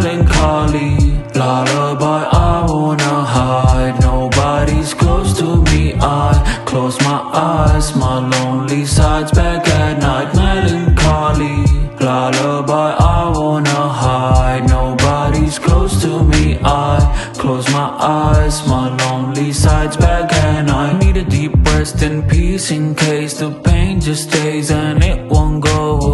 melancholy Lullaby, I wanna hide. Nobody's close to me. I close my eyes. My lonely side's back at night. Melancholy Lullaby, I wanna hide. Nobody's close to me. I close my eyes. My lonely side's back at night. Need a deep rest and peace In case the pain just stays And it won't go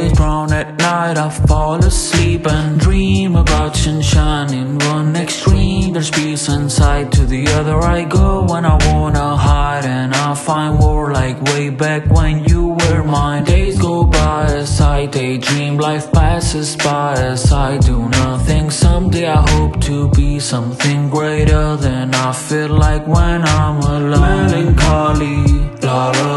these ways Drown at night, I fall asleep and dream about sunshine In one extreme, there's peace inside To the other I go. When I wanna hide And I find war like way back when you were mine. Days go by as I daydream Life passes by as I do nothing. Someday I hope to be something greater than I feel like when I'm alone Melancholy, lullaby I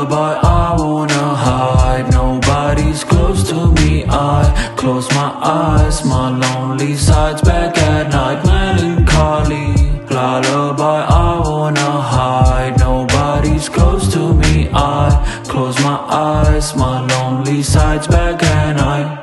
close my eyes My lonely side's back at night Melancholy, lullaby I wanna hide Nobody's close to me I close my eyes My lonely side's back at night